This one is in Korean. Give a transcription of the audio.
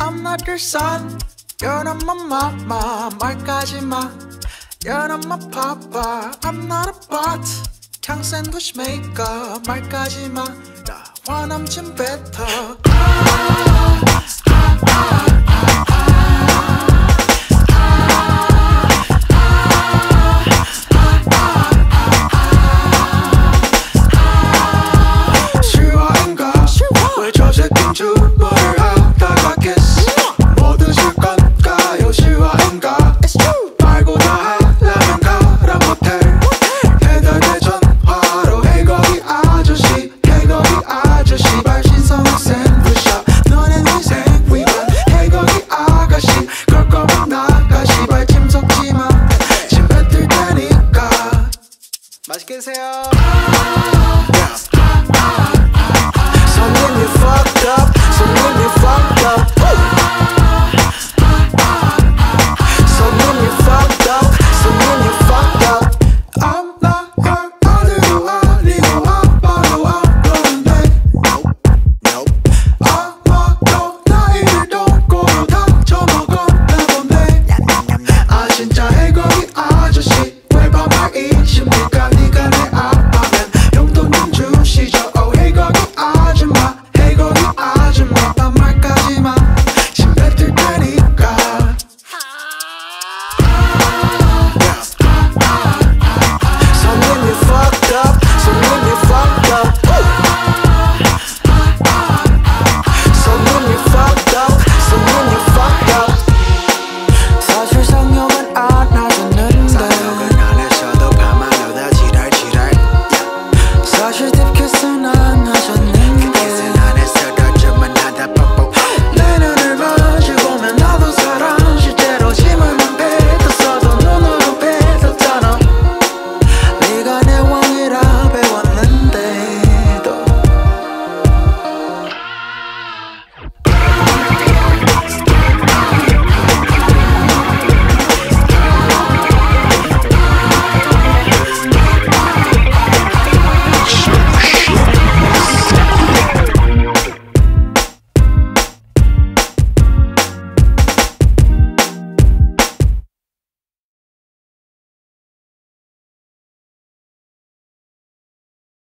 I'm not your son You're not my mama 말까지 마 You're not my papa I'm not a bot 그냥 샌드위치 메이커 말까지 마 나, 화남친 뱉어 실화인가 왜저 새낀 주말을 하다가 깨